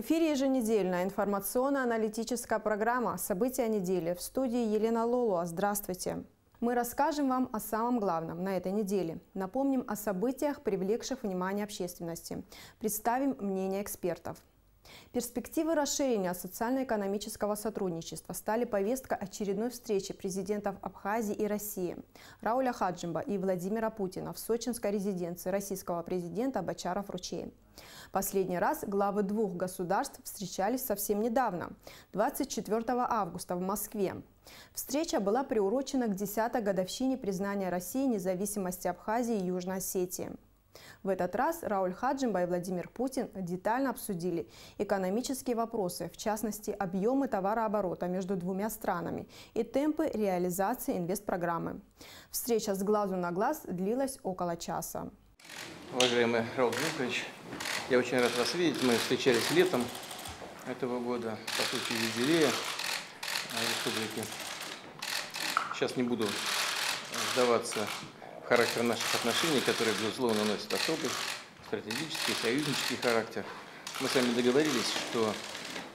эфире еженедельная информационно-аналитическая программа «События недели» в студии Елена Лолуа. Здравствуйте! Мы расскажем вам о самом главном на этой неделе. Напомним о событиях, привлекших внимание общественности. Представим мнение экспертов. Перспективы расширения социально-экономического сотрудничества стали повесткой очередной встречи президентов Абхазии и России Рауля Хаджимба и Владимира Путина в сочинской резиденции российского президента Бачаров-Ручей. Последний раз главы двух государств встречались совсем недавно, 24 августа в Москве. Встреча была приурочена к 10-й годовщине признания России независимости Абхазии и Южной Осетии. В этот раз Рауль Хаджимба и Владимир Путин детально обсудили экономические вопросы, в частности, объемы товарооборота между двумя странами и темпы реализации инвестпрограммы. Встреча с глазу на глаз длилась около часа. Уважаемый Рауль Дмитриевич, я очень рад вас видеть. Мы встречались летом этого года по случаю юбилея республики. Сейчас не буду сдаваться характер наших отношений, которые, безусловно, носят особый стратегический, союзнический характер. Мы с вами договорились, что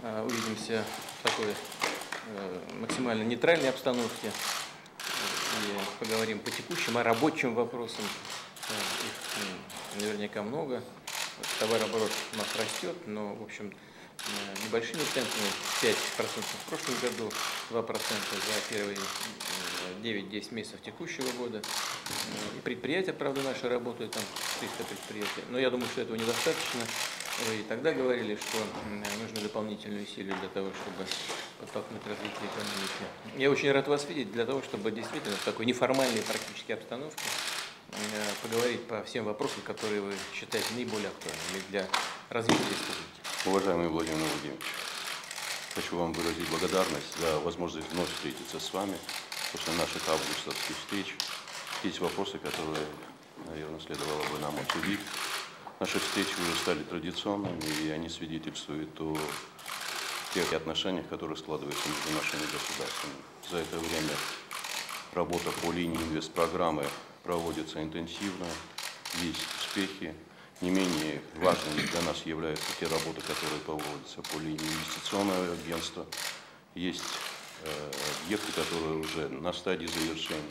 э, увидимся в такой э, максимально нейтральной обстановке и поговорим по текущим, о рабочим вопросам. Э, их наверняка много. Товарооборот у нас растет, но, в общем, э, небольшими темпами, 5% в прошлом году, 2% за первые 9-10 месяцев текущего года. И предприятия, правда, наши работают, там 300 предприятий. Но я думаю, что этого недостаточно. И тогда говорили, что нужны дополнительные усилия для того, чтобы подтолкнуть развитие экономики. Я очень рад вас видеть для того, чтобы действительно в такой неформальной практически обстановке э, поговорить по всем вопросам, которые вы считаете наиболее актуальными для развития республики. Уважаемый Владимир Владимирович, хочу вам выразить благодарность за возможность вновь встретиться с вами после наших августовских встреч. Есть вопросы, которые, наверное, следовало бы нам обсудить. Наши встречи уже стали традиционными, и они свидетельствуют о тех отношениях, которые складываются между нашими государствами. За это время работа по линии инвестпрограммы проводится интенсивно, есть успехи. Не менее важными для нас являются те работы, которые проводятся по линии инвестиционного агентства. Есть Э, объекты, которые уже на стадии завершения.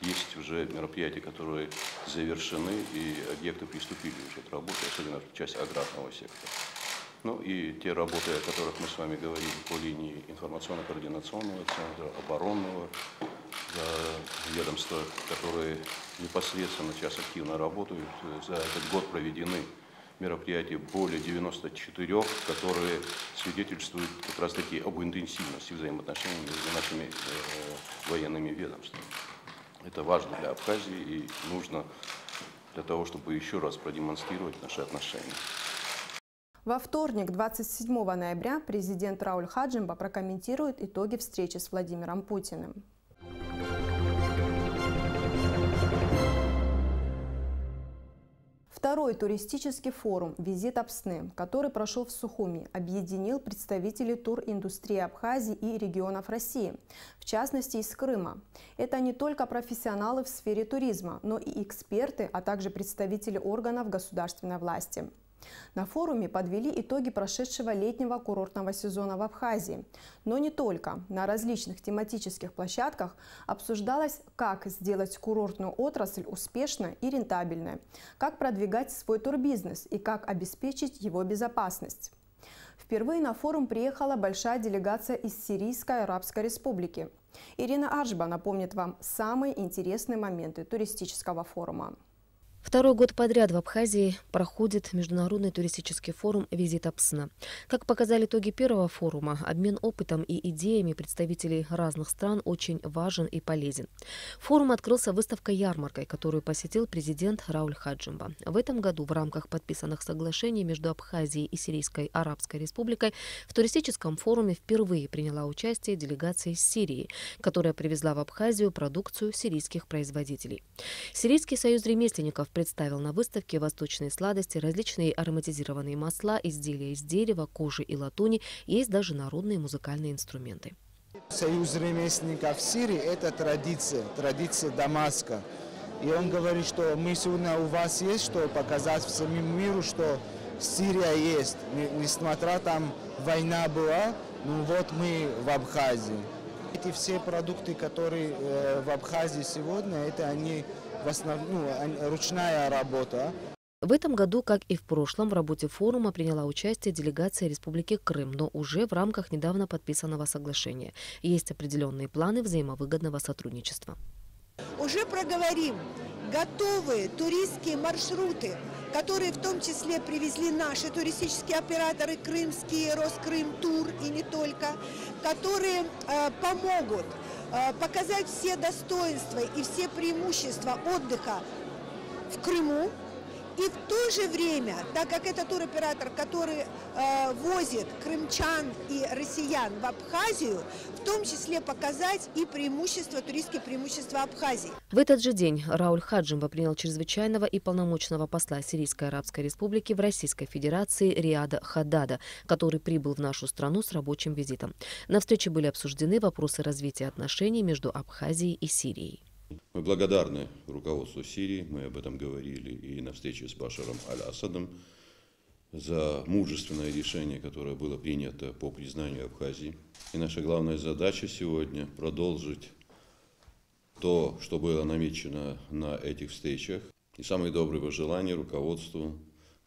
Есть уже мероприятия, которые завершены, и объекты приступили уже к работе, особенно в части аграрного сектора. Ну и те работы, о которых мы с вами говорили по линии информационно-координационного центра, оборонного ведомства, которые непосредственно сейчас активно работают. За этот год проведены мероприятий более 94, которые свидетельствуют как раз таки об интенсивности взаимоотношений между нашими э, военными ведомствами. Это важно для Абхазии и нужно для того, чтобы еще раз продемонстрировать наши отношения. Во вторник, 27 ноября, президент Рауль Хаджимба прокомментирует итоги встречи с Владимиром Путиным. Второй туристический форум «Визит Апсны», который прошел в Сухуми, объединил представителей туриндустрии Абхазии и регионов России, в частности из Крыма. Это не только профессионалы в сфере туризма, но и эксперты, а также представители органов государственной власти. На форуме подвели итоги прошедшего летнего курортного сезона в Абхазии. Но не только. На различных тематических площадках обсуждалось, как сделать курортную отрасль успешной и рентабельной, как продвигать свой турбизнес и как обеспечить его безопасность. Впервые на форум приехала большая делегация из Сирийской Арабской Республики. Ирина Аржба напомнит вам самые интересные моменты туристического форума. Второй год подряд в Абхазии проходит международный туристический форум «Визит Апсна». Как показали итоги первого форума, обмен опытом и идеями представителей разных стран очень важен и полезен. Форум открылся выставкой-ярмаркой, которую посетил президент Рауль Хаджимба. В этом году в рамках подписанных соглашений между Абхазией и Сирийской Арабской Республикой в туристическом форуме впервые приняла участие делегация из Сирии, которая привезла в Абхазию продукцию сирийских производителей. Сирийский союз ремесленников представил на выставке восточные сладости, различные ароматизированные масла, изделия из дерева, кожи и латуни, есть даже народные музыкальные инструменты. Союз ремесленников Сирии – это традиция, традиция Дамаска. И он говорит, что мы сегодня у вас есть, что показать всему миру, что Сирия есть. Несмотря там война была, ну вот мы в Абхазии. Эти все продукты, которые э, в Абхазии сегодня, это они в основном ну, ручная работа. В этом году, как и в прошлом, в работе форума приняла участие делегация Республики Крым, но уже в рамках недавно подписанного соглашения. Есть определенные планы взаимовыгодного сотрудничества. Уже проговорим готовые туристские маршруты, которые в том числе привезли наши туристические операторы крымские, Роскрым Тур и не только, которые э, помогут показать все достоинства и все преимущества отдыха в Крыму, и в то же время, так как это туроператор, который э, возит крымчан и россиян в Абхазию, в том числе показать и преимущества, туристские преимущества Абхазии. В этот же день Рауль Хаджимба принял чрезвычайного и полномочного посла Сирийской Арабской Республики в Российской Федерации Риада Хадада, который прибыл в нашу страну с рабочим визитом. На встрече были обсуждены вопросы развития отношений между Абхазией и Сирией. Мы благодарны руководству Сирии, мы об этом говорили и на встрече с Башаром Аль-Асадом, за мужественное решение, которое было принято по признанию Абхазии. И наша главная задача сегодня – продолжить то, что было намечено на этих встречах. И самые добрые пожелания руководству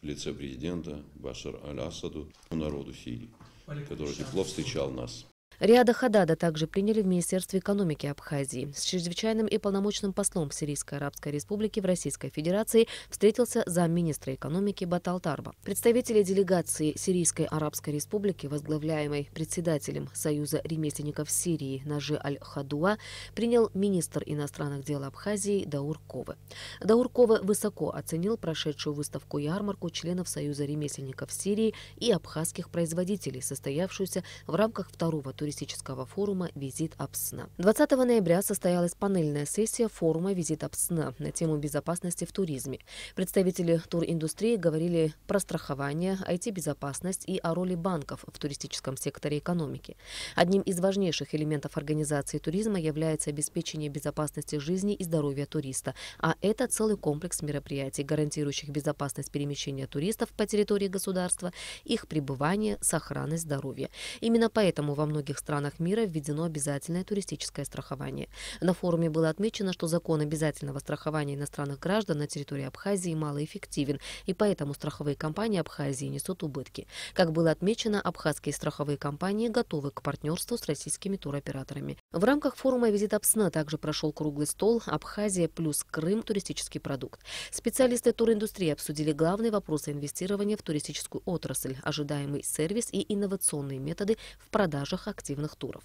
в лице президента Башар Аль-Асаду, народу Сирии, который тепло встречал нас. Риада Хадада также приняли в Министерстве экономики Абхазии. С чрезвычайным и полномочным послом Сирийской Арабской Республики в Российской Федерации встретился замминистра экономики Баталтарба. Представители делегации Сирийской Арабской Республики, возглавляемой председателем Союза ремесленников Сирии Нажи Аль-Хадуа, принял министр иностранных дел Абхазии Даур Ковы. Даур Ковы высоко оценил прошедшую выставку-ярмарку членов Союза ремесленников Сирии и абхазских производителей, состоявшуюся в рамках второго туристического форума «Визит Апсна». 20 ноября состоялась панельная сессия форума «Визит Апсна» на тему безопасности в туризме. Представители туриндустрии говорили про страхование, IT-безопасность и о роли банков в туристическом секторе экономики. Одним из важнейших элементов организации туризма является обеспечение безопасности жизни и здоровья туриста, а это целый комплекс мероприятий, гарантирующих безопасность перемещения туристов по территории государства, их пребывание, сохранность здоровья. Именно поэтому во многих многих странах мира введено обязательное туристическое страхование. На форуме было отмечено, что закон обязательного страхования иностранных граждан на территории Абхазии малоэффективен, и поэтому страховые компании Абхазии несут убытки. Как было отмечено, абхазские страховые компании готовы к партнерству с российскими туроператорами. В рамках форума «Визит Апсна» также прошел круглый стол «Абхазия плюс Крым. Туристический продукт». Специалисты туриндустрии обсудили главные вопросы инвестирования в туристическую отрасль, ожидаемый сервис и инновационные методы в продажах активных туров.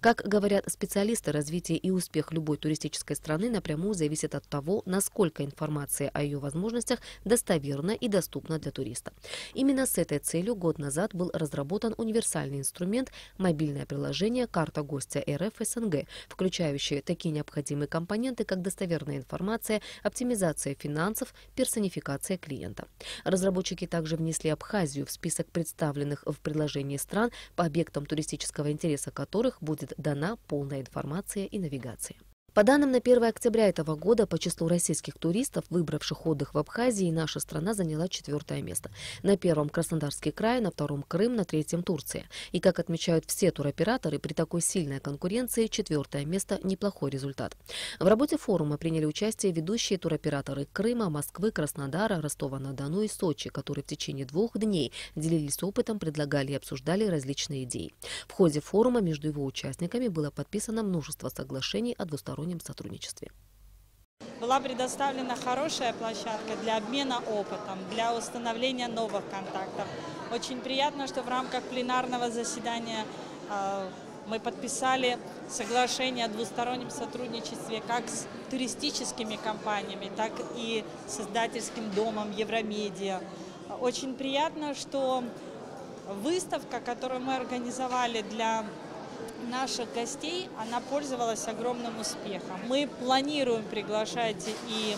Как говорят специалисты, развитие и успех любой туристической страны напрямую зависит от того, насколько информация о ее возможностях достоверна и доступна для туриста. Именно с этой целью год назад был разработан универсальный инструмент мобильное приложение «Карта гостя РФ СНГ», включающее такие необходимые компоненты, как достоверная информация, оптимизация финансов, персонификация клиента. Разработчики также внесли Абхазию в список представленных в приложении стран по объектам туристического интереса которых будет дана полная информация и навигация. По данным на 1 октября этого года, по числу российских туристов, выбравших отдых в Абхазии, наша страна заняла четвертое место. На первом Краснодарский край, на втором Крым, на третьем Турция. И, как отмечают все туроператоры, при такой сильной конкуренции четвертое место – неплохой результат. В работе форума приняли участие ведущие туроператоры Крыма, Москвы, Краснодара, Ростова-на-Дону и Сочи, которые в течение двух дней делились опытом, предлагали и обсуждали различные идеи. В ходе форума между его участниками было подписано множество соглашений о двустороннем двустороннем сотрудничестве. Была предоставлена хорошая площадка для обмена опытом, для установления новых контактов. Очень приятно, что в рамках пленарного заседания э, мы подписали соглашение о двустороннем сотрудничестве как с туристическими компаниями, так и с издательским домом Евромедиа. Очень приятно, что выставка, которую мы организовали для наших гостей она пользовалась огромным успехом. Мы планируем приглашать и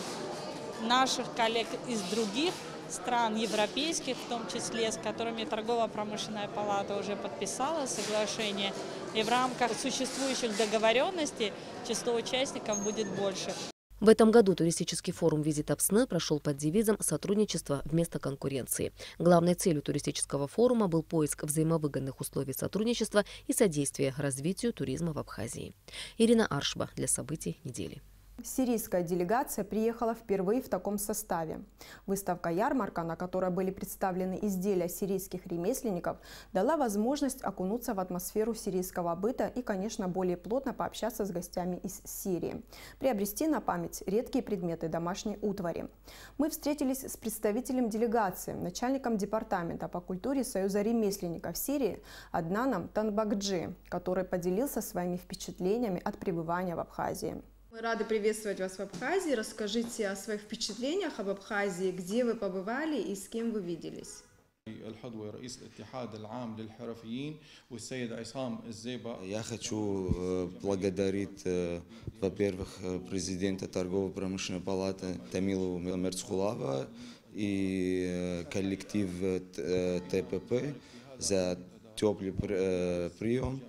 наших коллег из других стран европейских, в том числе, с которыми торгово-промышленная палата уже подписала соглашение. И в рамках существующих договоренностей число участников будет больше. В этом году туристический форум «Визит Апсны» прошел под девизом «Сотрудничество вместо конкуренции». Главной целью туристического форума был поиск взаимовыгодных условий сотрудничества и содействия развитию туризма в Абхазии. Ирина Аршба для событий недели. Сирийская делегация приехала впервые в таком составе. Выставка-ярмарка, на которой были представлены изделия сирийских ремесленников, дала возможность окунуться в атмосферу сирийского быта и, конечно, более плотно пообщаться с гостями из Сирии. Приобрести на память редкие предметы домашней утвари. Мы встретились с представителем делегации, начальником департамента по культуре Союза ремесленников Сирии Аднаном Танбакджи, который поделился своими впечатлениями от пребывания в Абхазии. Мы рады приветствовать вас в Абхазии. Расскажите о своих впечатлениях об Абхазии, где вы побывали и с кем вы виделись. Я хочу э, благодарить, э, во-первых, э, президента торгово-промышленной палаты Тамилу Мерцхулава и коллектив ТПП за теплый прием.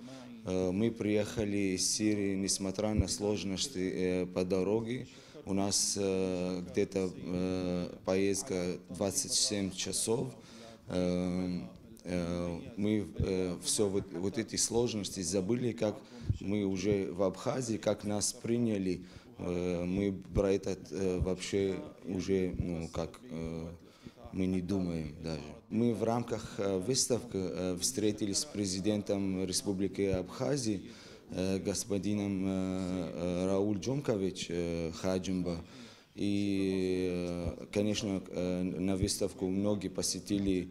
Э, мы приехали из Сирии, несмотря на сложности э, по дороге. У нас э, где-то поездка 27 часов. Мы все вот, вот эти сложности забыли, как мы уже в Абхазии, как нас приняли. Мы про это вообще уже, ну, как мы не думаем даже. Мы в рамках э, выставки э, встретились с президентом Республики Абхазии, э, господином Рауль Джумкович Хаджимба. И, конечно, на выставку многие посетили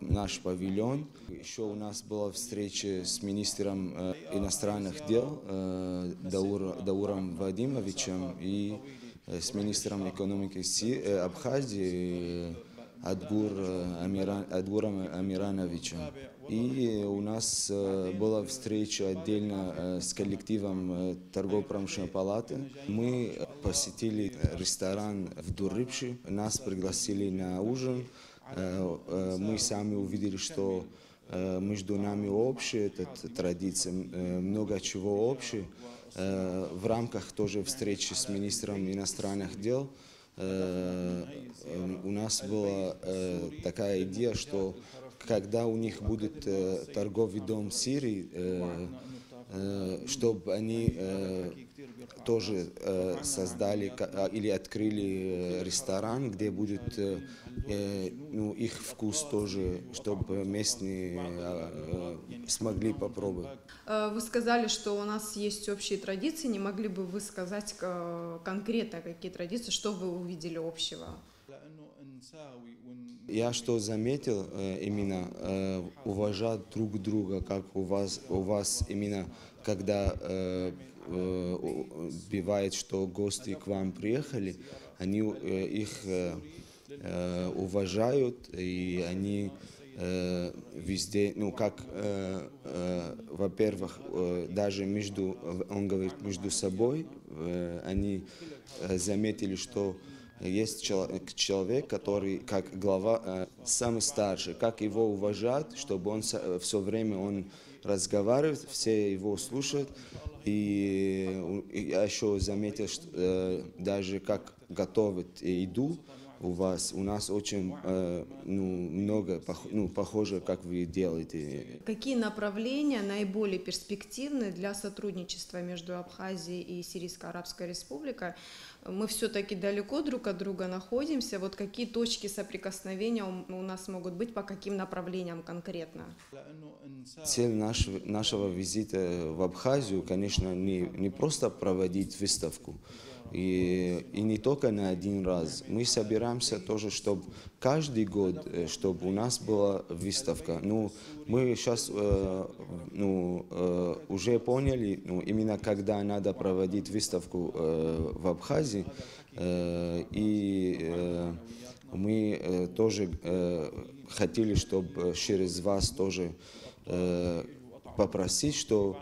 наш павильон. Еще у нас была встреча с министром иностранных дел Дауром Вадимовичем и с министром экономики Абхазии Адгур Амиран, Адгуром Амирановичем. И у нас была встреча отдельно с коллективом торгово-промышленной палаты. Мы посетили ресторан в Дурыбши, нас пригласили на ужин. Мы сами увидели, что между нами общая эта традиция, много чего общего. В рамках тоже встречи с министром иностранных дел у нас была такая идея, что когда у них будет торговый дом Сирии, чтобы они тоже создали или открыли ресторан, где будет ну, их вкус тоже, чтобы местные смогли попробовать. Вы сказали, что у нас есть общие традиции. Не могли бы вы сказать конкретно, какие традиции, что вы увидели общего? Я что заметил, именно уважать друг друга, как у вас, у вас именно когда бывает, что гости к вам приехали, они их уважают, и они везде, ну как, во-первых, даже между, он говорит, между собой, они заметили, что есть человек, который как глава, самый старший, как его уважать, чтобы он все время он разговаривает, все его слушают. И я еще заметил, что даже как готовят еду, у вас, у нас очень э, ну, много ну, похоже, как вы делаете. Какие направления наиболее перспективны для сотрудничества между Абхазией и Сирийской Арабской Республикой? Мы все-таки далеко друг от друга находимся. Вот какие точки соприкосновения у нас могут быть, по каким направлениям конкретно? Цель нашего, нашего визита в Абхазию, конечно, не, не просто проводить выставку, и, и не только на один раз. Мы собираемся тоже, чтобы каждый год, э, чтобы у нас была выставка. Ну, мы сейчас э, ну, э, уже поняли, ну, именно когда надо проводить выставку э, в Абхазии, э, и э, мы э, тоже э, хотели, чтобы через вас тоже э, попросить, что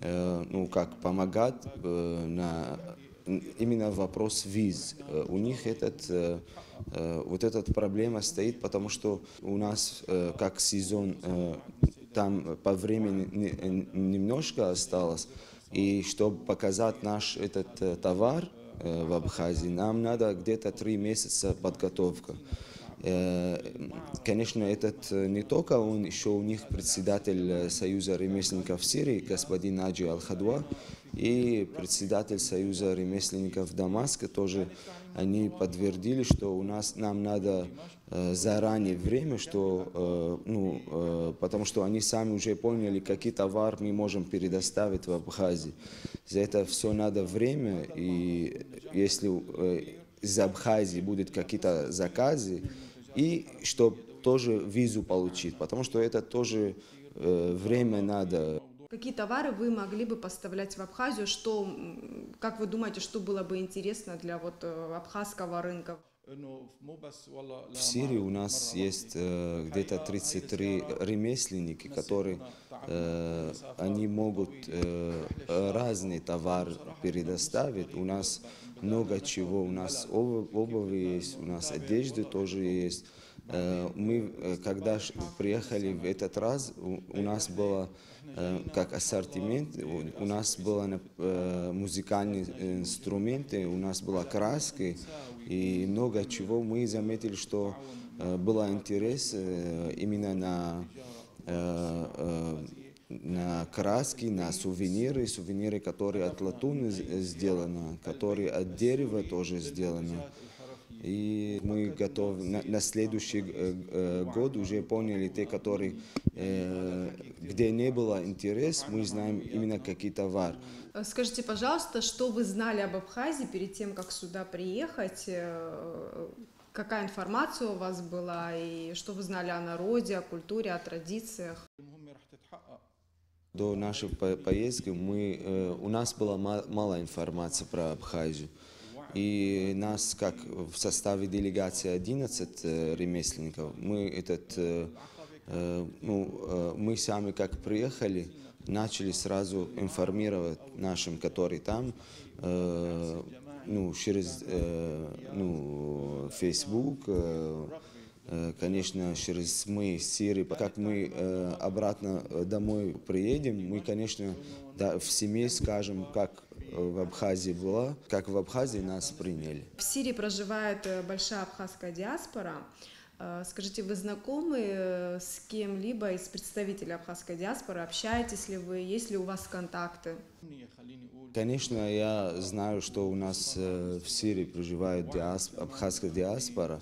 э, ну, как помогать э, на именно вопрос виз. Э, у них этот, э, э, вот эта проблема стоит, потому что у нас как сезон там по времени немножко осталось, и чтобы показать наш этот товар, в Абхазии. Нам надо где-то три месяца подготовка. Конечно, этот не только он, еще у них председатель Союза ремесленников Сирии, господин Наджи Алхадуа, и председатель Союза ремесленников Дамаска тоже они подтвердили, что у нас нам надо э, заранее время, что, э, ну, э, потому что они сами уже поняли, какие товары мы можем предоставить в Абхазии. За это все надо время, и если э, из Абхазии будут какие-то заказы, и чтобы тоже визу получить, потому что это тоже э, время надо. Какие товары вы могли бы поставлять в Абхазию? Что, как вы думаете, что было бы интересно для вот э, абхазского рынка? В Сирии у нас есть э, где-то 33 ремесленники, которые э, они могут э, разные товары предоставить. У нас много чего. У нас обувь, обувь есть, у нас одежды тоже есть. Э, Мы, э, когда приехали в этот раз, у, у нас было э, как ассортимент, у, нас были музыкальные инструменты, у нас была краска и много чего. Мы заметили, что э, был интерес э, именно на э, э, на краски, на сувениры, сувениры, которые от латуны сделаны, которые от дерева тоже сделаны. И мы готовы на, на следующий э, э, год уже поняли те, которые, э, где не было интерес, мы знаем именно какие товары. Э, Скажите, пожалуйста, что вы знали об Абхазии перед тем, как сюда приехать? Э, Какая информация у вас была и что вы знали о народе, о культуре, о традициях? До нашей по- поездки мы, э, у нас было ма- мало информации про Абхазию. И нас, как в составе делегации 11 э, ремесленников, мы этот, э, э, ну, мы сами как приехали, начали сразу информировать нашим, которые там, ну, через ну, Facebook, Конечно, через СМИ, Сирии. Как мы обратно домой приедем, мы, конечно, да, в семье скажем, как в Абхазии была, как в Абхазии нас приняли. В Сирии проживает э, большая абхазская диаспора. Э, Скажите, вы знакомы э, с кем-либо из представителей абхазской диаспоры? Общаетесь ли вы? Есть ли у вас контакты? Конечно, я знаю, что у нас в Сирии проживает диасп- абхазская диаспора,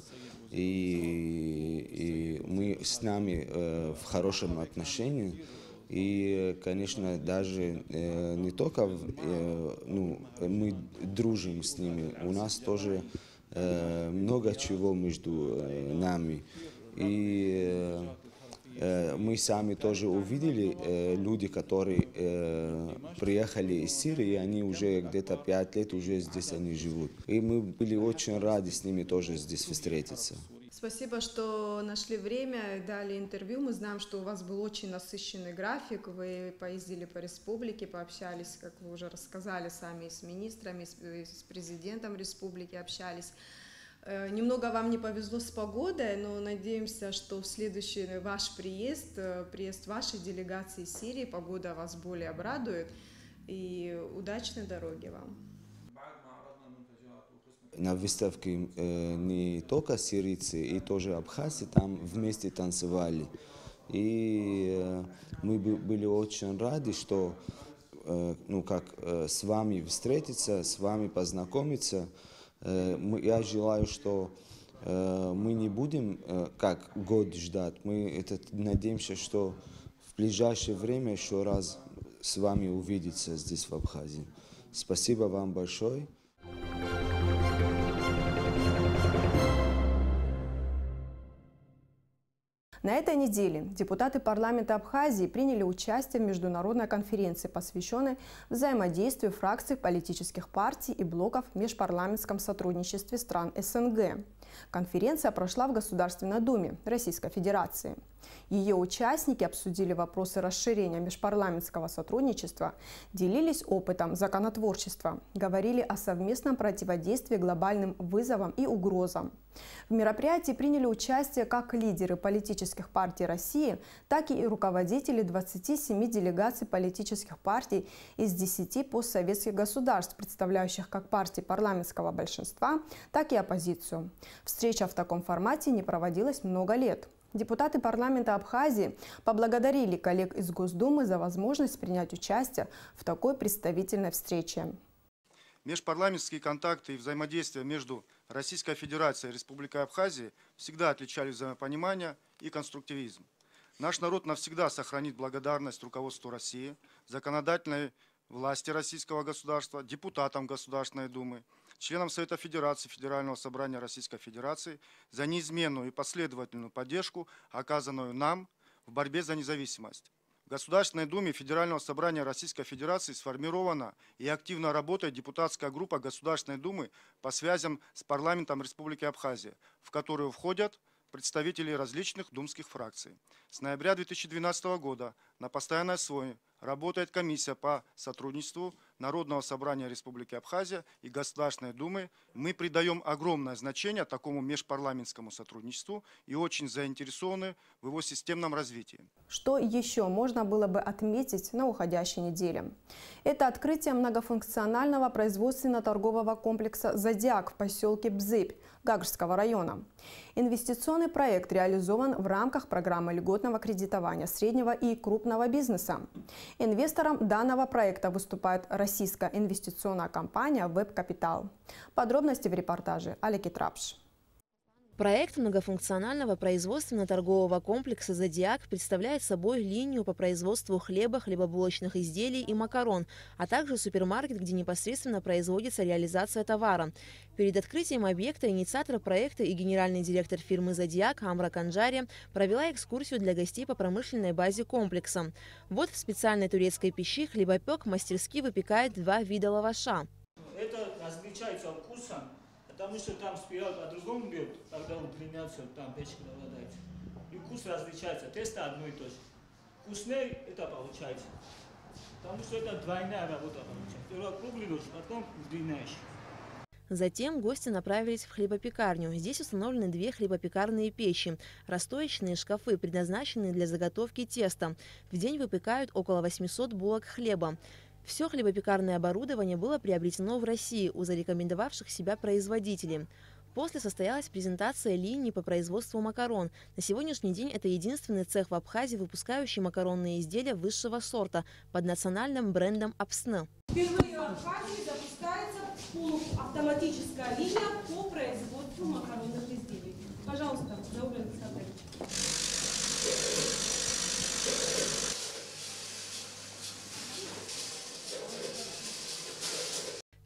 и, и мы с нами в хорошем отношении. И, конечно, даже э, не только э, ну, мы дружим с ними, у нас тоже э, много чего между э, нами. И э, Мы сами тоже увидели э, люди, которые э, приехали из Сирии, они уже где-то пять лет уже здесь они живут. И мы были очень рады с ними тоже здесь встретиться. Спасибо, что нашли время и дали интервью. Мы знаем, что у вас был очень насыщенный график. Вы поездили по республике, пообщались, как вы уже рассказали, сами с министрами, с, президентом республики общались. Э, Немного вам не повезло с погодой, но надеемся, что в следующий ваш приезд, э, приезд вашей делегации Сирии, погода вас более обрадует. И удачной дороги вам. На выставке э, не только сирийцы, и тоже абхазцы там вместе танцевали. И э, мы бы- были очень рады, что э, ну, как э, с вами встретиться, с вами познакомиться. Э, мы- я желаю, что э, мы не будем э, как год ждать. Мы этот, надеемся, что в ближайшее время еще раз с вами увидеться здесь в Абхазии. Спасибо вам большое. На этой неделе депутаты парламента Абхазии приняли участие в международной конференции, посвященной взаимодействию фракций политических партий и блоков в межпарламентском сотрудничестве стран СНГ. Конференция прошла в Государственной Думе Российской Федерации. Ее участники обсудили вопросы расширения межпарламентского сотрудничества, делились опытом законотворчества, говорили о совместном противодействии глобальным вызовам и угрозам. В мероприятии приняли участие как лидеры политических партий России, так и руководители 27 делегаций политических партий из 10 постсоветских государств, представляющих как партии парламентского большинства, так и оппозицию. Встреча в таком формате не проводилась много лет. Депутаты парламента Абхазии поблагодарили коллег из Госдумы за возможность принять участие в такой представительной встрече. Межпарламентские контакты и взаимодействие между Российской Федерацией и Республикой Абхазия всегда отличались взаимопонимание и конструктивизм. Наш народ навсегда сохранит благодарность руководству России, законодательной власти российского государства, депутатам Государственной Думы, членам Совета Федерации Федерального собрания Российской Федерации за неизменную и последовательную поддержку, оказанную нам в борьбе за независимость. В Государственной Думе Федерального собрания Российской Федерации сформирована и активно работает депутатская группа Государственной Думы по связям с парламентом Республики Абхазия, в которую входят представители различных думских фракций. С ноября 2012 года на постоянной основе работает комиссия по сотрудничеству Народного собрания Республики Абхазия и Государственной Думы. Мы придаем огромное значение такому межпарламентскому сотрудничеству и очень заинтересованы в его системном развитии. Что еще можно было бы отметить на уходящей неделе? Это открытие многофункционального производственно-торгового комплекса «Зодиак» в поселке Бзыбь Гагрского района. Инвестиционный проект реализован в рамках программы льготного кредитования среднего и крупного бизнеса. Инвестором данного проекта выступает российская инвестиционная компания «Веб Капитал». Подробности в репортаже Алеки Трапш. Проект многофункционального производственно-торгового комплекса «Зодиак» представляет собой линию по производству хлеба, хлебобулочных изделий и макарон, а также супермаркет, где непосредственно производится реализация товара. Перед открытием объекта инициатор проекта и генеральный директор фирмы «Зодиак» Амра Канджари провела экскурсию для гостей по промышленной базе комплекса. Вот в специальной турецкой пищи хлебопек мастерски выпекает два вида лаваша. Это различается вкусом Потому что там спираль по-другому бьет, когда удлиняется, там печка голодает. И вкус различается, тесто одно и то же. Вкуснее это получается. Потому что это двойная работа получается. Ты округлишь, потом удлиняешь. Затем гости направились в хлебопекарню. Здесь установлены две хлебопекарные печи, расстоечные шкафы, предназначенные для заготовки теста. В день выпекают около 800 булок хлеба. Все хлебопекарное оборудование было приобретено в России у зарекомендовавших себя производителей. После состоялась презентация линии по производству макарон. На сегодняшний день это единственный цех в Абхазии, выпускающий макаронные изделия высшего сорта под национальным брендом «Апсны». Впервые в Абхазии запускается полуавтоматическая линия по производству макаронных изделий. Пожалуйста, Заурен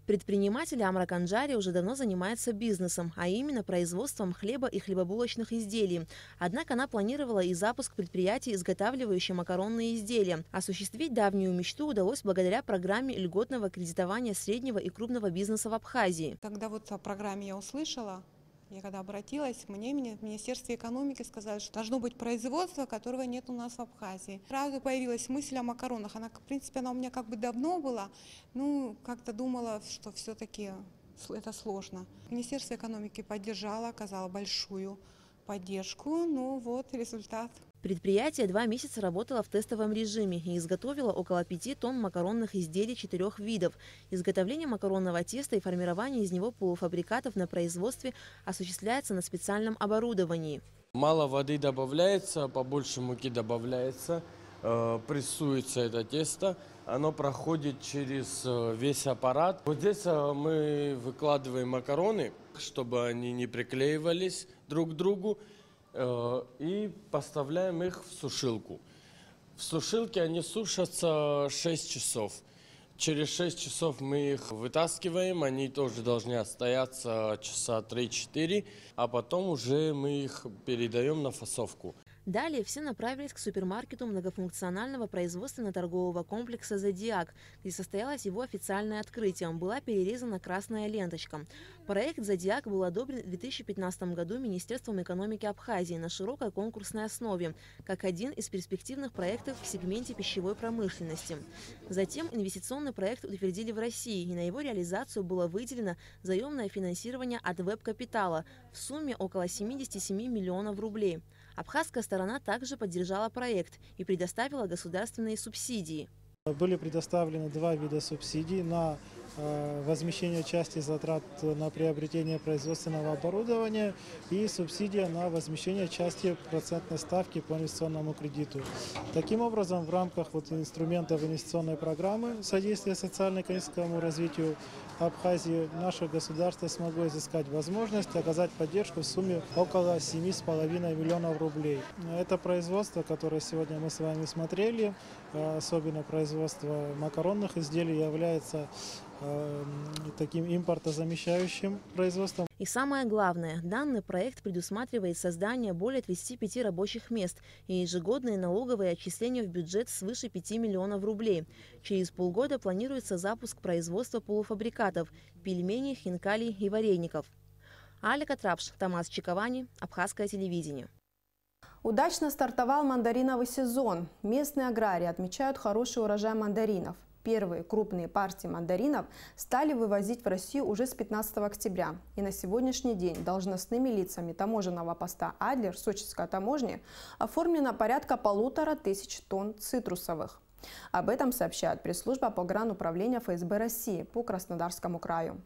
Предприниматель Амра Канджари уже давно занимается бизнесом, а именно производством хлеба и хлебобулочных изделий. Однако она планировала и запуск предприятий, изготавливающих макаронные изделия. Осуществить давнюю мечту удалось благодаря программе льготного кредитования среднего и крупного бизнеса в Абхазии. Когда вот о программе я услышала, я когда обратилась, мне в Министерстве экономики сказали, что должно быть производство, которого нет у нас в Абхазии. Сразу появилась мысль о макаронах. Она, в принципе, она у меня как бы давно была. Ну, как-то думала, что все-таки это сложно. Министерство экономики поддержало, оказало большую поддержку. Ну вот результат. Предприятие два месяца работало в тестовом режиме и изготовило около пяти тонн макаронных изделий четырех видов. Изготовление макаронного теста и формирование из него полуфабрикатов на производстве осуществляется на специальном оборудовании. Мало воды добавляется, побольше муки добавляется, э, прессуется это тесто. Оно проходит через э, весь аппарат. Вот здесь э, мы выкладываем макароны, чтобы они не приклеивались друг к другу. Э, и поставляем их в сушилку. В сушилке они сушатся 6 часов. Через 6 часов мы их вытаскиваем, они тоже должны отстояться часа 3-4, а потом уже мы их передаем на фасовку. Далее все направились к супермаркету многофункционального производственно-торгового комплекса «Зодиак», где состоялось его официальное открытие. Была перерезана красная ленточка. Проект «Зодиак» был одобрен в 2015 году Министерством экономики Абхазии на широкой конкурсной основе, как один из перспективных проектов в сегменте пищевой промышленности. Затем инвестиционный проект утвердили в России, и на его реализацию было выделено заемное финансирование от веб-капитала в сумме около 77 миллионов рублей. Абхазская сторона также поддержала проект и предоставила государственные субсидии. Были предоставлены два вида субсидий на возмещение части затрат на приобретение производственного оборудования и субсидия на возмещение части процентной ставки по инвестиционному кредиту. Таким образом, в рамках вот инструментов инвестиционной программы содействия социально-экономическому развитию Абхазии наше государство смогло изыскать возможность оказать поддержку в сумме около 7,5 миллионов рублей. Это производство, которое сегодня мы с вами смотрели, э, особенно производство макаронных изделий, является э, таким импортозамещающим производством. И самое главное, данный проект предусматривает создание более 35 рабочих мест и ежегодные налоговые отчисления в бюджет свыше 5 миллионов рублей. Через полгода планируется запуск производства полуфабрикатов – пельменей, хинкалей и вареников. Алика Трапш, Тамас Чиковани, Абхазское телевидение. Удачно стартовал мандариновый сезон. Местные аграрии отмечают хороший урожай мандаринов. Первые крупные партии мандаринов стали вывозить в Россию уже с 15 октября. И на сегодняшний день должностными лицами таможенного поста «Адлер» Сочинской таможни оформлено порядка полутора тысяч тонн цитрусовых. Об этом сообщает пресс-служба погрануправления ФСБ России по Краснодарскому краю.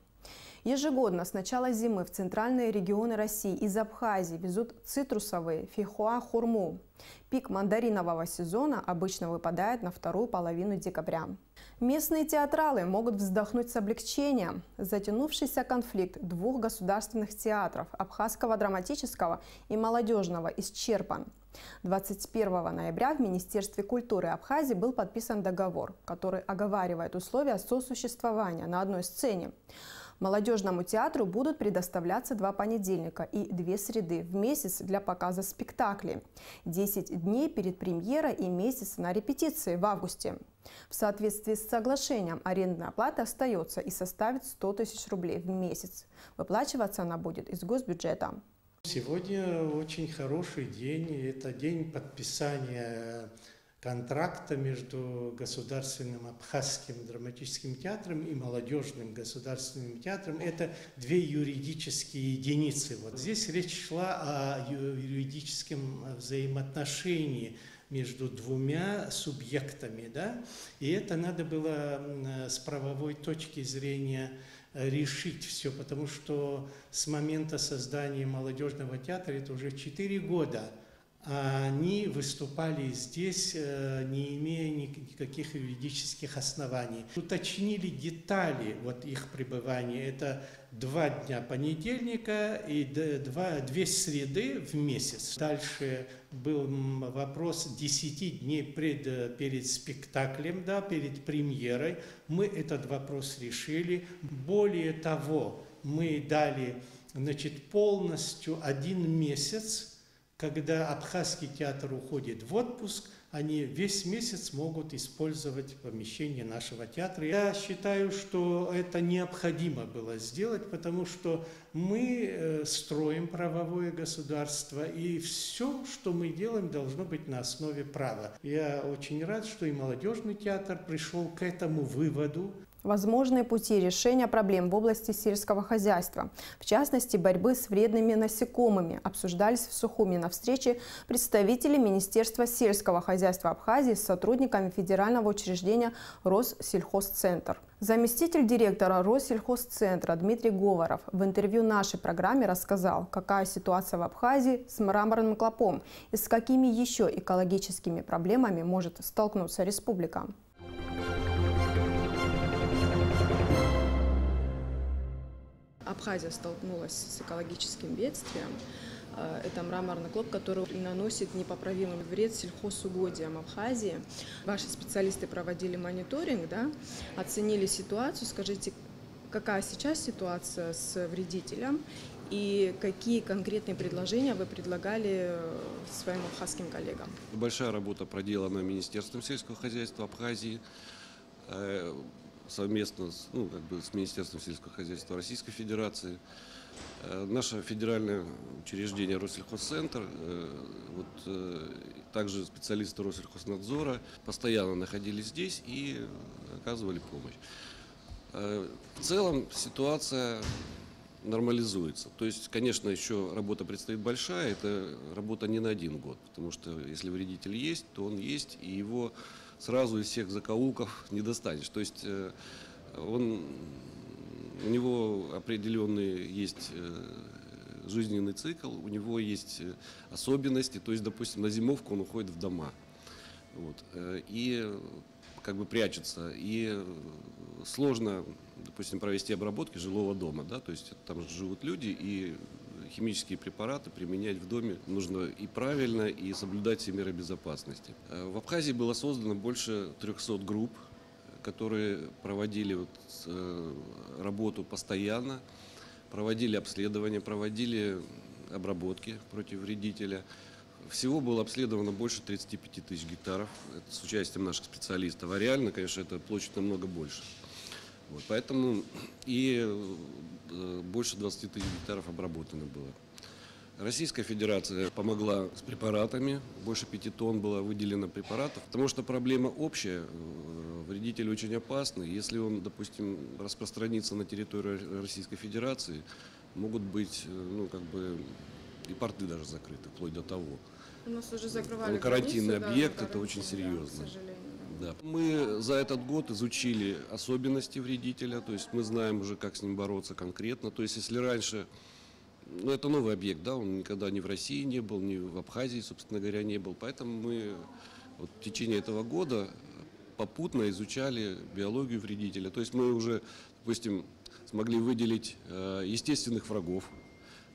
Ежегодно с начала зимы в центральные регионы России из Абхазии везут цитрусовые фихуа-хурму. Пик мандаринового сезона обычно выпадает на вторую половину декабря. Местные театралы могут вздохнуть с облегчением. Затянувшийся конфликт двух государственных театров – Абхазского драматического и молодежного – исчерпан. 21 ноября в Министерстве культуры Абхазии был подписан договор, который оговаривает условия сосуществования на одной сцене. Молодежному театру будут предоставляться два понедельника и две среды в месяц для показа спектаклей, 10 дней перед премьерой и месяц на репетиции в августе. В соответствии с соглашением арендная плата остается и составит 100 тысяч рублей в месяц. Выплачиваться она будет из госбюджета. Сегодня очень хороший день. Это день подписания контракта между Государственным Абхазским драматическим театром и Молодежным государственным театром. Это две юридические единицы. Вот здесь речь шла о юридическом взаимоотношении между двумя субъектами. Да? И это надо было с правовой точки зрения решить все, потому что с момента создания молодежного театра это уже 4 года – они выступали здесь, э, не имея никаких юридических оснований. Уточнили детали вот их пребывания. Это два дня понедельника и два, две среды в месяц. Дальше был вопрос 10 дней пред, перед спектаклем, да, перед премьерой. Мы этот вопрос решили. Более того, мы дали значит, полностью один месяц когда Абхазский театр уходит в отпуск, они весь месяц могут использовать помещение нашего театра. Я считаю, что это необходимо было сделать, потому что мы э, строим правовое государство, и все, что мы делаем, должно быть на основе права. Я очень рад, что и молодежный театр пришел к этому выводу, возможные пути решения проблем в области сельского хозяйства, в частности борьбы с вредными насекомыми, обсуждались в Сухуми на встрече представители Министерства сельского хозяйства Абхазии с сотрудниками федерального учреждения Россельхозцентр. Заместитель директора Россельхозцентра Дмитрий Говоров в интервью нашей программе рассказал, какая ситуация в Абхазии с мраморным клопом и с какими еще экологическими проблемами может столкнуться республика. Абхазия столкнулась с экологическим бедствием. Э, это мраморный клоп, который наносит непоправимый вред сельхозугодиям Абхазии. Ваши специалисты проводили мониторинг, да, оценили ситуацию. Скажите, какая сейчас ситуация с вредителем и какие конкретные предложения вы предлагали э, своим абхазским коллегам? Большая работа проделана Министерством сельского хозяйства Абхазии э, совместно с, ну, как бы с Министерством сельского хозяйства Российской Федерации. Э, наше федеральное учреждение Россельхозцентр, вот, также специалисты Россельхознадзора постоянно находились здесь и оказывали помощь. В целом ситуация нормализуется. То есть, конечно, еще работа предстоит большая, это работа не на один год, потому что если вредитель есть, то он есть, и его сразу из всех закоулков не достанешь. То есть э, он, у него определенный есть э, жизненный цикл, у него есть э, особенности, то есть, допустим, на зимовку он уходит в дома. Вот, и как бы прячется. И сложно допустим, провести обработки жилого дома, да, то есть там живут люди, и химические препараты применять в доме нужно и правильно, и соблюдать все меры безопасности. Э, в Абхазии было создано больше 300 групп, которые проводили вот э, работу постоянно, проводили обследования, проводили обработки против вредителя. Всего было обследовано больше 35 тысяч гектаров это с участием наших специалистов, а реально, конечно, это площадь намного больше. Вот, поэтому и э, больше 20 тысяч гектаров обработано было. Российская Федерация помогла с препаратами, больше 5 тонн было выделено препаратов, потому что проблема общая, э, вредитель очень опасный. Если он, допустим, распространится на территорию Российской Федерации, могут быть, э, ну, как бы, и порты даже закрыты, вплоть до того. У нас уже закрывали ну, карантинный границу, объект, да, это очень серьезно. Да, да. Мы за этот год изучили особенности вредителя, то есть мы знаем уже, как с ним бороться конкретно. То есть если раньше, ну это новый объект, да, он никогда ни в России не был, ни в Абхазии, собственно говоря, не был. Поэтому мы вот в течение этого года попутно изучали биологию вредителя. То есть мы уже, допустим, смогли выделить э, естественных врагов.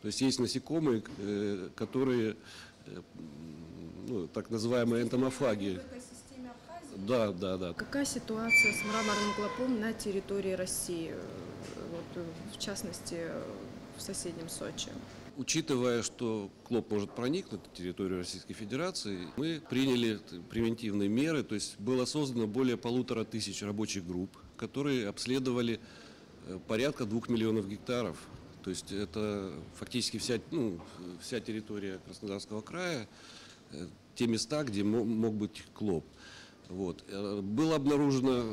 То есть есть насекомые, э, которые, э, ну, так называемые энтомофаги. Да, да, да. Какая ситуация с мраморным клопом на территории России, вот, в частности, в соседнем Сочи? Учитывая, что клоп может проникнуть на территорию Российской Федерации, мы приняли превентивные меры, то есть было создано более полутора тысяч рабочих групп, которые обследовали э, порядка двух миллионов гектаров. То есть это фактически вся, ну, вся территория Краснодарского края, э, те места, где мог быть клоп. Вот. Э, было обнаружено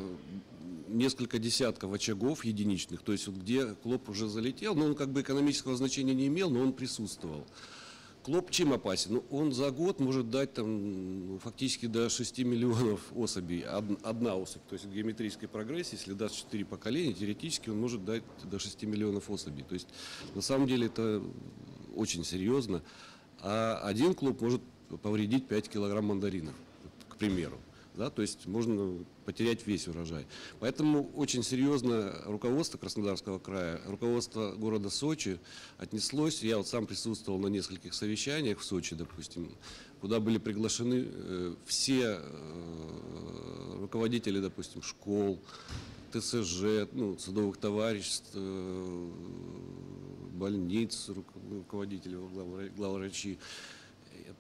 несколько десятков очагов единичных, то есть вот где клоп уже залетел, но он как бы экономического значения не имел, но он присутствовал. Клоп чем опасен? Ну, он за год может дать там, ну, фактически до 6 миллионов особей, одна особь. То есть в геометрической прогрессии, если даст 4 поколения, теоретически он может дать до 6 миллионов особей. То есть на самом деле это очень серьезно. А один клоп может повредить 5 килограмм мандаринов, к примеру да, то есть можно потерять весь урожай. Поэтому очень серьезно руководство Краснодарского края, руководство города Сочи отнеслось, я вот сам присутствовал на нескольких совещаниях в Сочи, допустим, куда были приглашены э, все э, руководители, допустим, школ, ТСЖ, ну, садовых товариществ, э, больниц, руководители, главврачи.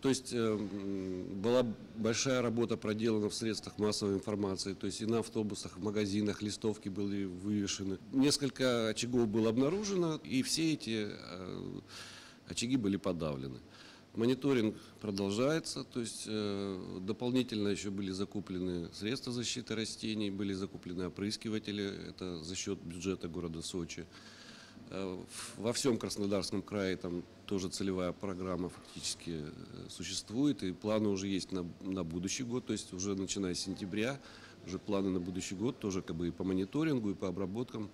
То есть э, была большая работа проделана в средствах массовой информации, то есть и на автобусах, в магазинах листовки были вывешены. Несколько очагов было обнаружено, и все эти э, очаги были подавлены. Мониторинг продолжается, то есть э, дополнительно еще были закуплены средства защиты растений, были закуплены опрыскиватели, это за счет бюджета города Сочи. Во всем Краснодарском крае там тоже целевая программа фактически э, существует, и планы уже есть на, на будущий год, то есть уже начиная с сентября, уже планы на будущий год тоже как бы и по мониторингу, и по обработкам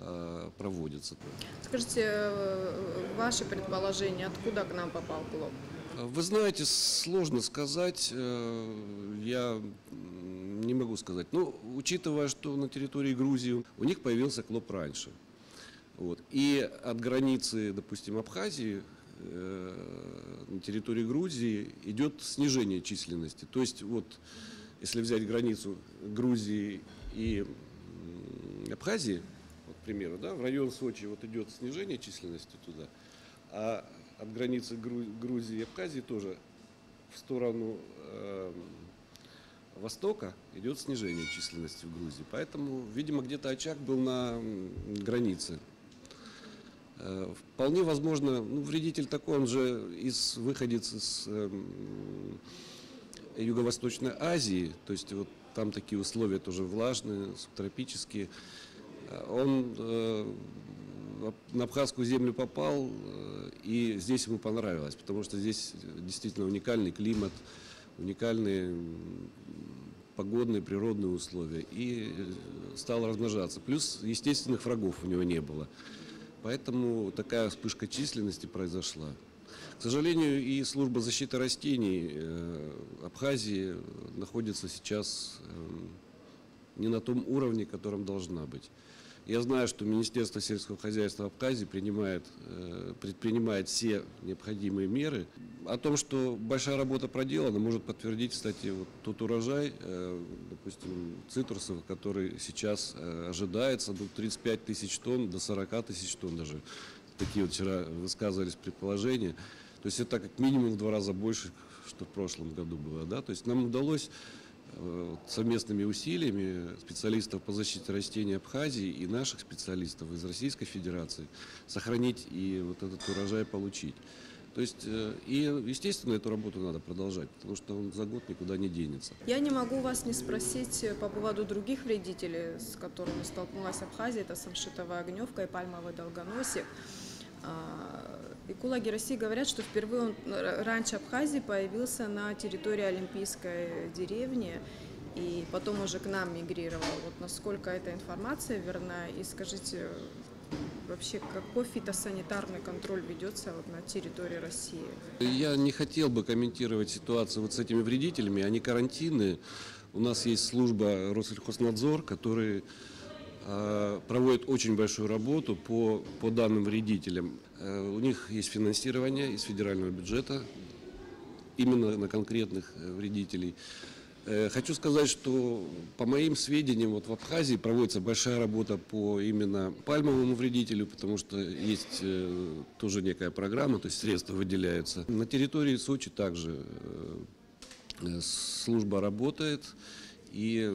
э, проводятся. Скажите, э, ваши предположения, откуда к нам попал клоп? Вы знаете, сложно сказать, я не могу сказать. Но учитывая, что на территории Грузии у них появился клоп раньше – вот. И от границы, допустим, Абхазии э, на территории Грузии идет снижение численности. То есть вот если взять границу Грузии и Абхазии, вот, к примеру, да, в район Сочи вот идет снижение численности туда, а от границы Грузии и Абхазии тоже в сторону э, востока идет снижение численности в Грузии. Поэтому, видимо, где-то очаг был на границе. Э, вполне возможно, ну, вредитель такой, он же из, выходец из э, Юго-Восточной Азии, то есть вот там такие условия тоже влажные, субтропические. Он э, на абхазскую землю попал, э, и здесь ему понравилось, потому что здесь действительно уникальный климат, уникальные погодные, природные условия, и стал размножаться. Плюс естественных врагов у него не было. Поэтому такая вспышка численности произошла. К сожалению, и служба защиты растений э, Абхазии находится сейчас эм, не на том уровне, которым должна быть. Я знаю, что Министерство сельского хозяйства Абхазии принимает, э, предпринимает все необходимые меры. О том, что большая работа проделана, может подтвердить, кстати, вот тот урожай, э, допустим, цитрусов, который сейчас э, ожидается, ну, 35 тысяч тонн до 40 тысяч тонн даже. Такие вот вчера высказывались предположения. То есть это как минимум в два раза больше, что в прошлом году было. Да? То есть нам удалось совместными усилиями специалистов по защите растений Абхазии и наших специалистов из Российской Федерации сохранить и вот этот урожай получить. То есть, э, и, естественно, эту работу надо продолжать, потому что он за год никуда не денется. Я не могу вас не спросить по поводу других вредителей, с которыми столкнулась Абхазия. Это самшитовая огневка и пальмовый долгоносик. А, Экологи России говорят, что впервые он раньше Абхазии появился на территории Олимпийской деревни и потом уже к нам мигрировал. Вот насколько эта информация верна и скажите, вообще какой фитосанитарный контроль ведется вот на территории России? Я не хотел бы комментировать ситуацию вот с этими вредителями, они карантинные. У нас есть служба Россельхознадзор, который э, проводит очень большую работу по, по данным вредителям. Э, у них есть финансирование из федерального бюджета именно на конкретных э, вредителей. Э, хочу сказать, что по моим сведениям, вот в Абхазии проводится большая работа по именно пальмовому вредителю, потому что есть тоже некая программа, то есть средства выделяются. На территории Сочи также служба работает. И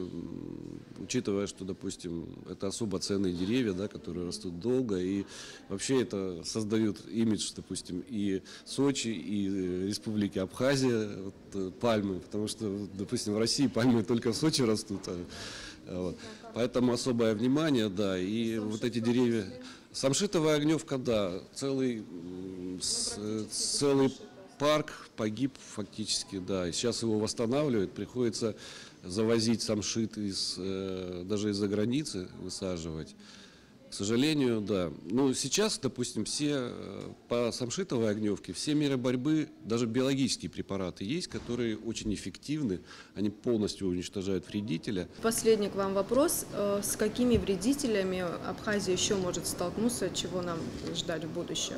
учитывая, что, допустим, это особо ценные деревья, да, которые растут долго, и вообще это создают имидж, допустим, и Сочи, и э, Республики Абхазия, вот, э, пальмы, потому что, допустим, в России пальмы только в Сочи растут. А, а вот. Поэтому особое внимание, да, и вот эти деревья. Самшитовая огневка, да, целый, э, целый парк погиб фактически, да, и сейчас его восстанавливают, приходится завозить самшит из, э, даже из-за границы, высаживать. К сожалению, да. Но сейчас, допустим, все э, по самшитовой огневке, все меры борьбы, даже биологические препараты есть, которые очень эффективны, они полностью уничтожают вредителя. Последний к вам вопрос. Э, с какими вредителями Абхазия еще может столкнуться, чего нам ждать в будущем?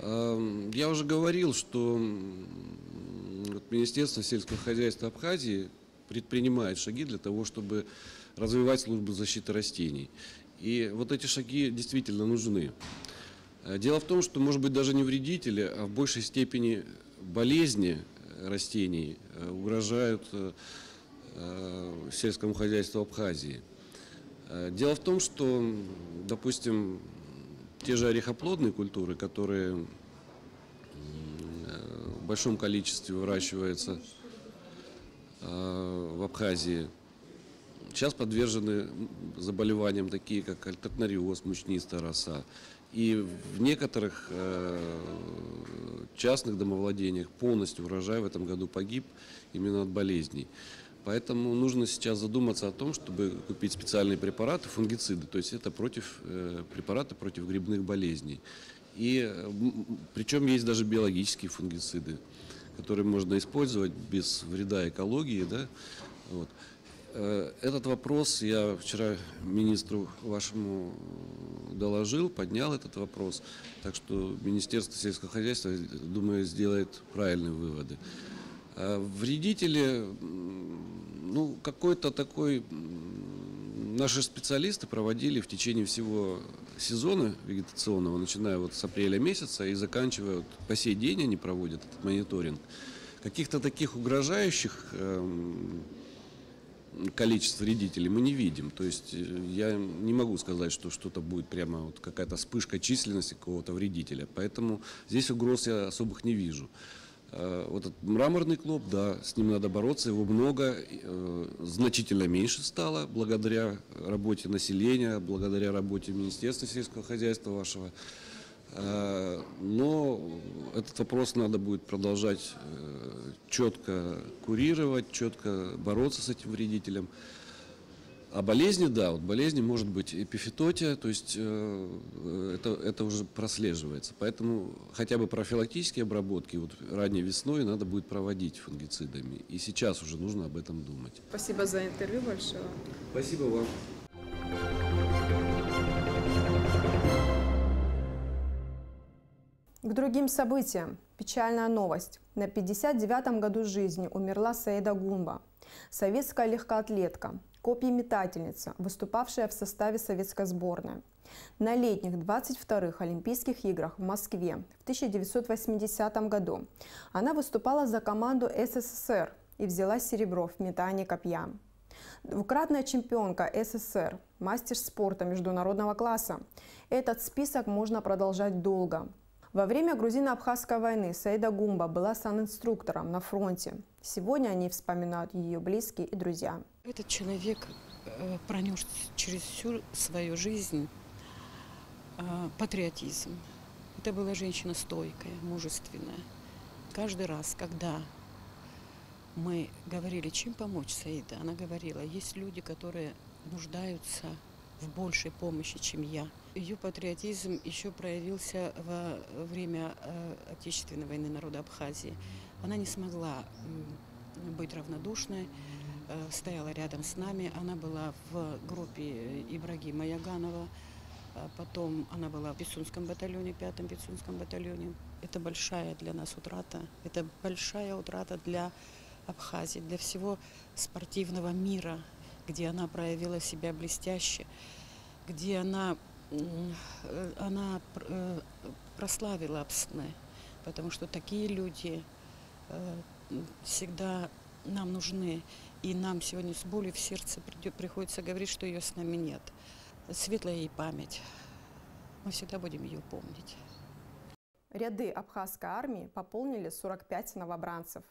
Эм, я уже говорил, что Министерство сельского хозяйства Абхазии предпринимает шаги для того, чтобы развивать службу защиты растений. И вот эти шаги действительно нужны. Э, дело в том, что, может быть, даже не вредители, а в большей степени болезни растений э, угрожают э, сельскому хозяйству Абхазии. Дело в том, что, допустим, те же орехоплодные культуры, которые в большом количестве выращиваются в Абхазии сейчас подвержены заболеваниям такие, как альтернариоз, мучнистая роса. И в некоторых э, частных домовладениях полностью урожай в этом году погиб именно от болезней. Поэтому нужно сейчас задуматься о том, чтобы купить специальные препараты, фунгициды, то есть это против, э, препараты против грибных болезней. И причем есть даже биологические фунгициды которые можно использовать без вреда экологии. Да? Вот. Э, этот вопрос я вчера министру вашему доложил, поднял этот вопрос. Так что Министерство сельского хозяйства, думаю, сделает правильные выводы. А вредители, ну, какой-то такой наши специалисты проводили в течение всего сезона вегетационного, начиная вот с апреля месяца и заканчивая вот по сей день они проводят этот мониторинг. Каких-то таких угрожающих эм, количеств вредителей мы не видим. То есть э, я не могу сказать, что что-то будет прямо вот какая-то вспышка численности какого-то вредителя. Поэтому здесь угроз я особых не вижу. Э, вот этот мраморный клоп, да, с ним надо бороться, его много, э, значительно меньше стало благодаря работе населения, благодаря работе Министерства сельского хозяйства вашего. Э, но этот вопрос надо будет продолжать четко курировать, четко бороться с этим вредителем. А болезни, да, вот болезни может быть эпифитотия, то есть э, это, это уже прослеживается. Поэтому хотя бы профилактические обработки вот ранней весной надо будет проводить фунгицидами. И сейчас уже нужно об этом думать. Спасибо за интервью большое. Спасибо вам. К другим событиям. Печальная новость. На 59-м году жизни умерла Саида Гумба, советская легкоатлетка, копьеметательница, выступавшая в составе советской сборной. На летних 22-х Олимпийских играх в Москве в 1980 году она выступала за команду СССР и взяла серебро в метании копья. Двукратная чемпионка СССР, мастер спорта международного класса. Этот список можно продолжать долго. Во время грузино-абхазской войны Саида Гумба была санинструктором на фронте. Сегодня они вспоминают ее близкие и друзья. Этот человек э, пронес через всю свою жизнь э, патриотизм. Это была женщина стойкая, мужественная. Каждый раз, когда мы говорили, чем помочь Саида, она говорила, есть люди, которые нуждаются в большей помощи, чем я. Ее патриотизм еще проявился во время э, Отечественной войны народа Абхазии. Она не смогла быть равнодушной, стояла рядом с нами. Она была в группе Ибрагима Яганова. Э, потом она была в Пицунском батальоне, пятом Пицунском батальоне. Это большая для нас утрата. Это большая утрата для Абхазии, для всего спортивного мира, где она проявила себя блестяще, где она, э, она прославила Апсны. Потому что такие люди всегда нам нужны. И нам сегодня с болью в сердце приходится говорить, что ее с нами нет. Светлая ей память. Мы всегда будем ее помнить. Ряды абхазской армии пополнили 45 новобранцев.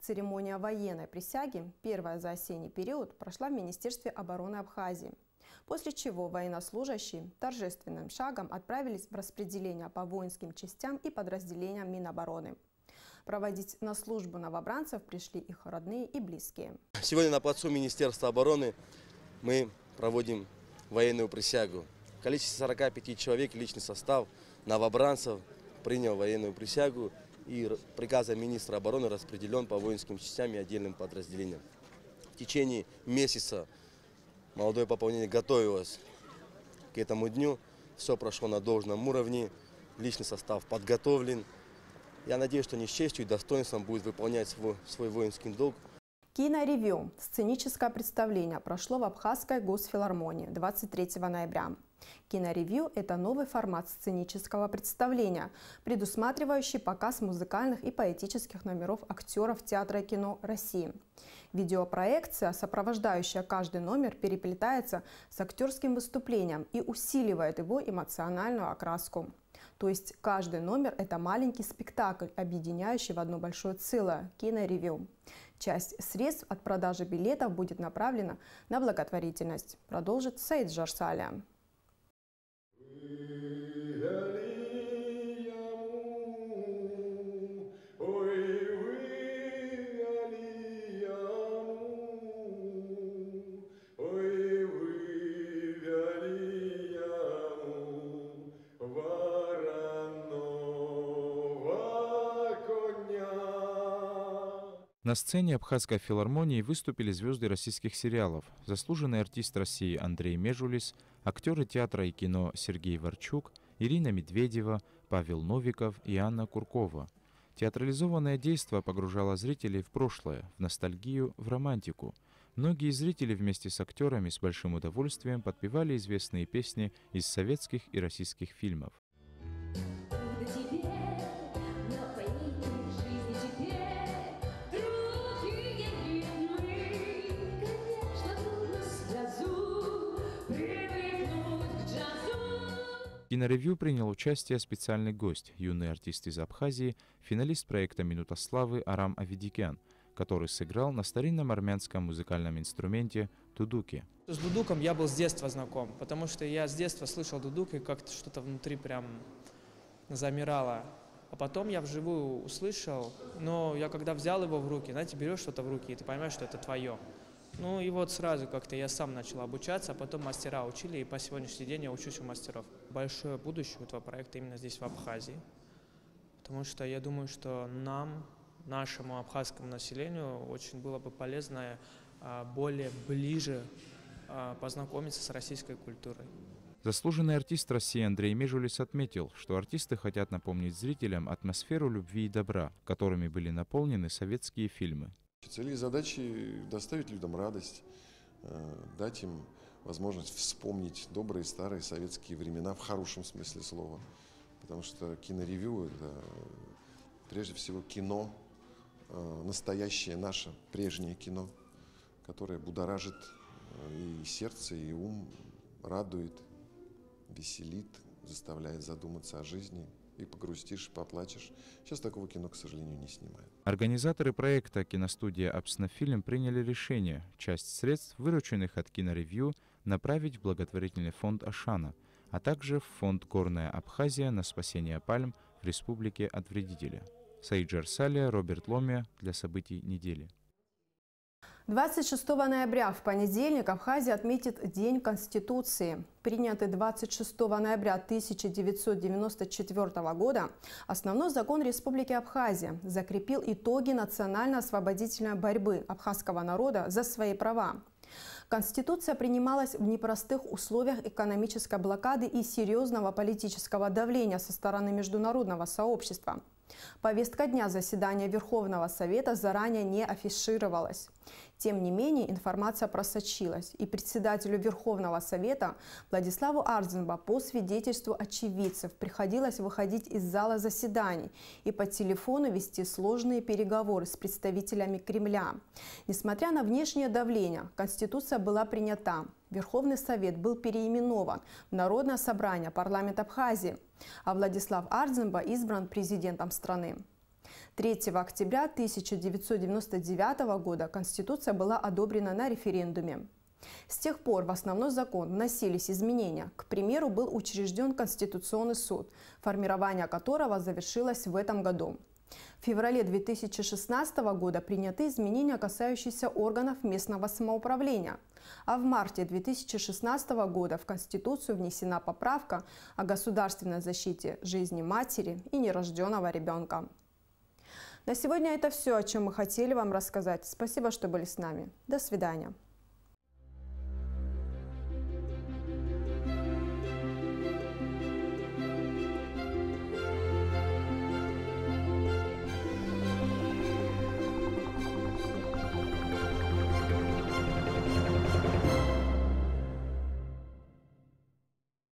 Церемония военной присяги, первая за осенний период, прошла в Министерстве обороны Абхазии. После чего военнослужащие торжественным шагом отправились в распределение по воинским частям и подразделениям Минобороны. Проводить на службу новобранцев пришли их родные и близкие. Сегодня на плацу Министерства обороны мы проводим военную присягу. Количество 45 человек, личный состав новобранцев принял военную присягу и приказом министра обороны распределен по воинским частям и отдельным подразделениям. В течение месяца молодое пополнение готовилось к этому дню. Все прошло на должном уровне, личный состав подготовлен. Я надеюсь, что они с честью и достоинством будут выполнять свой, свой воинский долг. Киноревью. Сценическое представление прошло в Абхазской госфилармонии 23 ноября. Киноревью – это новый формат сценического представления, предусматривающий показ музыкальных и поэтических номеров актеров театра и кино России. Видеопроекция, сопровождающая каждый номер, переплетается с актерским выступлением и усиливает его эмоциональную окраску. То есть каждый номер – это маленький спектакль, объединяющий в одно большое целое – киноревью. Часть средств от продажи билетов будет направлена на благотворительность, продолжит Саид Жарсаля. На сцене Абхазской филармонии выступили звезды российских сериалов, заслуженный артист России Андрей Межулис, актеры театра и кино Сергей Варчук, Ирина Медведева, Павел Новиков и Анна Куркова. Театрализованное действо погружало зрителей в прошлое, в ностальгию, в романтику. Многие зрители вместе с актерами с большим удовольствием подпевали известные песни из советских и российских фильмов. Киноревью принял участие специальный гость, юный артист из Абхазии, финалист проекта «Минута славы» Арам Авидикян, который сыграл на старинном армянском музыкальном инструменте тудуки. С дудуком я был с детства знаком, потому что я с детства слышал дудук, и как-то что-то внутри прям замирало. А потом я вживую услышал, но я когда взял его в руки, знаете, берешь что-то в руки, и ты понимаешь, что это твое. Ну и вот сразу как-то я сам начал обучаться, а потом мастера учили, и по сегодняшний день я учусь у мастеров. Большое будущее у этого проекта именно здесь, в Абхазии. Потому что я думаю, что нам, нашему абхазскому населению, очень было бы полезно а, более ближе а, познакомиться с российской культурой. Заслуженный артист России Андрей Межулис отметил, что артисты хотят напомнить зрителям атмосферу любви и добра, которыми были наполнены советские фильмы. Цели и задачи доставить людям радость, э, дать им возможность вспомнить добрые старые советские времена в хорошем смысле слова. Потому что киноревью – это прежде всего кино, э, настоящее наше прежнее кино, которое будоражит э, и сердце, и ум, радует, веселит, заставляет задуматься о жизни – и погрустишь, поплачешь. Сейчас такого кино, к сожалению, не снимают. Организаторы проекта киностудия «Абснофильм» приняли решение часть средств, вырученных от киноревью, направить в благотворительный фонд «Ашана», а также в фонд «Горная Абхазия» на спасение пальм в республике от вредителя. Саиджар Салия, Роберт Ломия для событий недели. 26 ноября в понедельник Абхазия отметит День Конституции. Принятый 26 ноября 1994 года основной закон Республики Абхазия закрепил итоги национально-освободительной борьбы абхазского народа за свои права. Конституция принималась в непростых условиях экономической блокады и серьезного политического давления со стороны международного сообщества – Повестка дня заседания Верховного Совета заранее не афишировалась. Тем не менее, информация просочилась, и председателю Верховного Совета Владиславу Арзенбо по свидетельству очевидцев приходилось выходить из зала заседаний и по телефону вести сложные переговоры с представителями Кремля. Несмотря на внешнее давление, Конституция была принята. Верховный Совет был переименован в Народное собрание парламента Абхазии, а Владислав Арзенбо избран президентом страны. 3 октября 1999 года Конституция была одобрена на референдуме. С тех пор в основной закон вносились изменения. К примеру, был учрежден Конституционный суд, формирование которого завершилось в этом году. В феврале 2016 года приняты изменения, касающиеся органов местного самоуправления. А в марте 2016 года в Конституцию внесена поправка о государственной защите жизни матери и нерожденного ребенка. На сегодня это все, о чем мы хотели вам рассказать. Спасибо, что были с нами. До свидания.